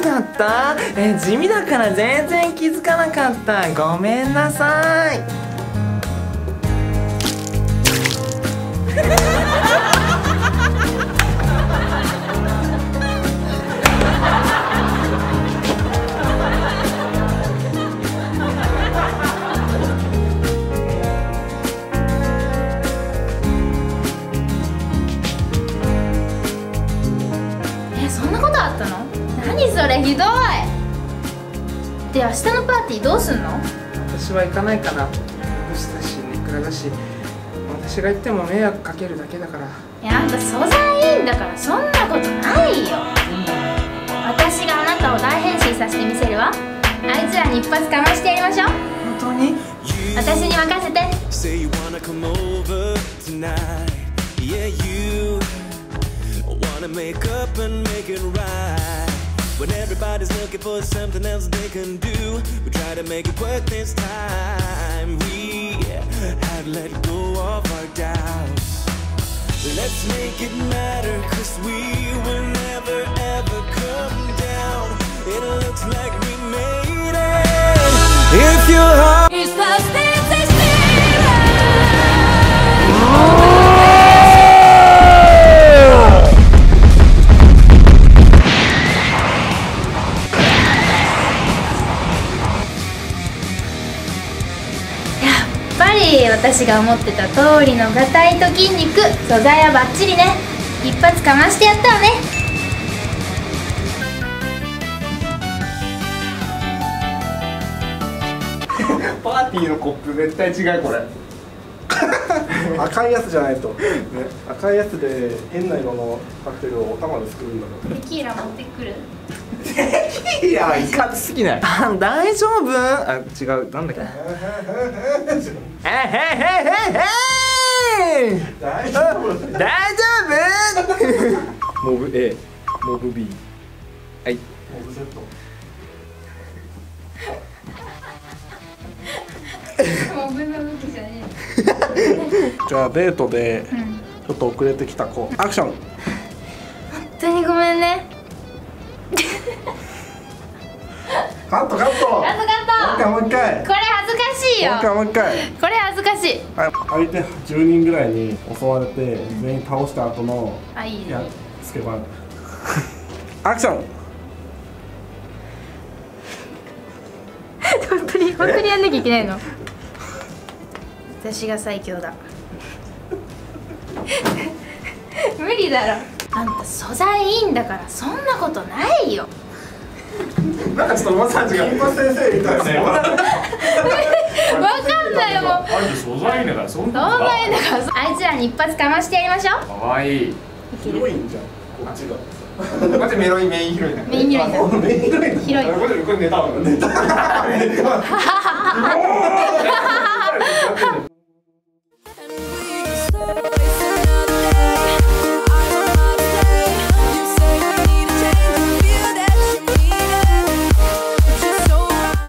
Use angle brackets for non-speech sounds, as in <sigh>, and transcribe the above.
だった？え地味だから全然気づかなかった。ごめんなさい。れひどい。で明日のパーティーどうすんの？私は行かないかな。無視だしネクラだし。私が行っても迷惑かけるだけだから。いやあんた素材いいんだからそんなことないよ。私があなたを大変身させてみせるわ。あいつらに一発かましてやりましょう。本当に？私に任せて。Say you wanna come over tonight. Yeah, you wanna make up and make it right. When everybody's looking for something else they can do, we try to make it work this time. We have let go of our doubts. Let's make it matter, cause we ぱり私が思ってた通りのガタイと筋肉素材はバッチリね。一発かましてやったわね。<laughs> パーティーのコップ絶対違うこれ。<laughs> 赤いやつじゃないと、ね、赤いやつで変な色のカクテルをお玉で作るんだろテキーラ持ってくる？いやいかつすぎない？あ大丈夫？あ違う。なんだっけ？<laughs> えへへへへ大丈夫？大丈夫？<laughs> モブ A モブ B はい。モブ Z <laughs> じゃあデートでちょっと遅れてきた子アクション。本当にごめんね。カットカット。カットカット。一回もう一回。これ恥ずかしいよ。一回もう一回。これ恥ずかしい。はい。相手10人ぐらいに襲われて全員倒した後のあいいね。やつけ番アクション。<laughs> 本当に本当にやんなきゃいけないの？私が最強だ。<laughs> 無理だろ。あんた素材いいんだからそんなことないよ。なんかちょっとマッサージが先生みたいな <laughs> わかんないもんあれ素材だからそんなないんだからあいつらに一発かましてやりましょう。かわいい。ヒロインじゃん。こっちが。こっちメロインメインヒロインだメインヒロインだメインヒロインヒロインこれこれネタネタ <laughs>